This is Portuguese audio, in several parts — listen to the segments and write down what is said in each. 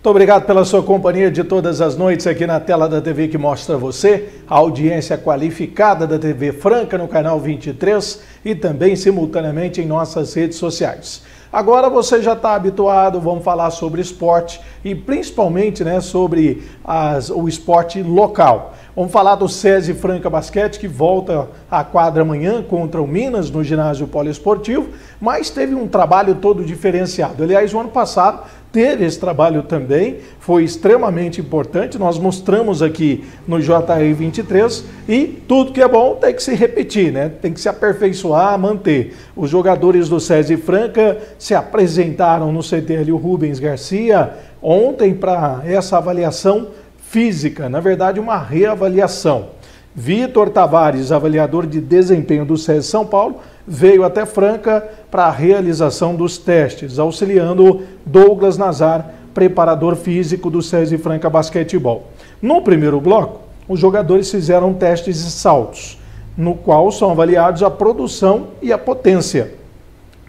Muito obrigado pela sua companhia de todas as noites aqui na tela da TV que mostra você, a audiência qualificada da TV Franca no canal 23 e também simultaneamente em nossas redes sociais. Agora você já está habituado, vamos falar sobre esporte e principalmente né, sobre as, o esporte local. Vamos falar do SESI Franca Basquete, que volta à quadra amanhã contra o Minas no ginásio poliesportivo, mas teve um trabalho todo diferenciado. Aliás, o ano passado teve esse trabalho também, foi extremamente importante. Nós mostramos aqui no JR 23 e tudo que é bom tem que se repetir, né? Tem que se aperfeiçoar, manter. Os jogadores do SESI Franca se apresentaram no CTL Rubens Garcia ontem para essa avaliação física, na verdade, uma reavaliação. Vitor Tavares, avaliador de desempenho do SES São Paulo, veio até Franca para a realização dos testes, auxiliando Douglas Nazar, preparador físico do SESI Franca Basquetebol. No primeiro bloco, os jogadores fizeram testes de saltos, no qual são avaliados a produção e a potência.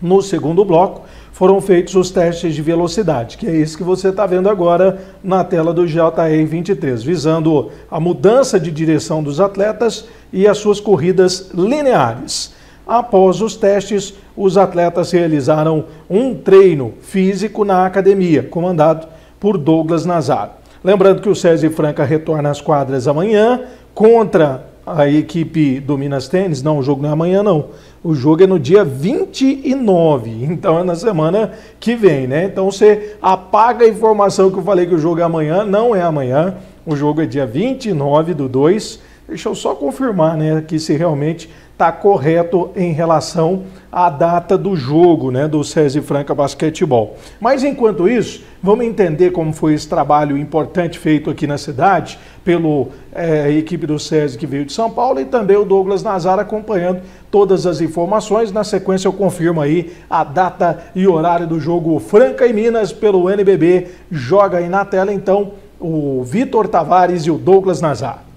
No segundo bloco, foram feitos os testes de velocidade, que é isso que você está vendo agora na tela do JE 23, visando a mudança de direção dos atletas e as suas corridas lineares. Após os testes, os atletas realizaram um treino físico na academia, comandado por Douglas Nazar. Lembrando que o SESI Franca retorna às quadras amanhã contra a equipe do Minas Tênis. Não, o jogo não é amanhã, não. O jogo é no dia 29, então é na semana que vem, né? Então você apaga a informação que eu falei que o jogo é amanhã, não é amanhã. O jogo é dia 29 do 2. Deixa eu só confirmar, né, aqui se realmente está correto em relação à data do jogo, né, do SESI Franca Basquetebol. Mas enquanto isso, vamos entender como foi esse trabalho importante feito aqui na cidade pela é, equipe do SESI que veio de São Paulo e também o Douglas Nazar acompanhando todas as informações. Na sequência eu confirmo aí a data e horário do jogo Franca e Minas pelo NBB. Joga aí na tela então o Vitor Tavares e o Douglas Nazar.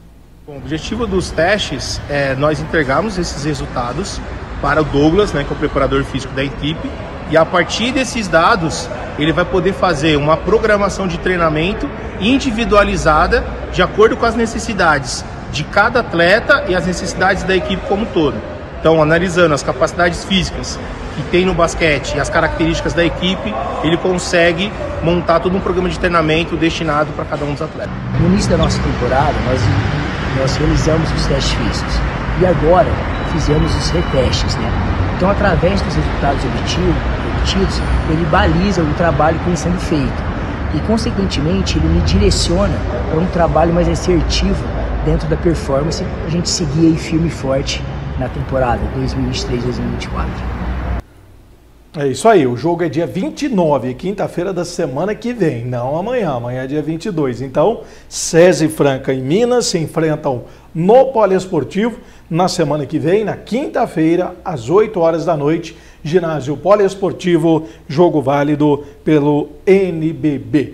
Bom, o objetivo dos testes é nós entregarmos esses resultados para o Douglas, né, que é o preparador físico da equipe, e a partir desses dados ele vai poder fazer uma programação de treinamento individualizada de acordo com as necessidades de cada atleta e as necessidades da equipe como um todo. Então, analisando as capacidades físicas que tem no basquete e as características da equipe, ele consegue montar todo um programa de treinamento destinado para cada um dos atletas. No início da nossa temporada, nós nós realizamos os testes físicos e agora fizemos os retestes, né? Então, através dos resultados obtidos, ele baliza o trabalho que vem sendo feito e, consequentemente, ele me direciona para um trabalho mais assertivo dentro da performance, a gente seguir aí firme e forte na temporada 2023-2024. É isso aí, o jogo é dia 29, quinta-feira da semana que vem, não amanhã, amanhã é dia 22. Então, SESI Franca e Minas se enfrentam no Poliesportivo na semana que vem, na quinta-feira, às 8 horas da noite, ginásio Poliesportivo, jogo válido pelo NBB.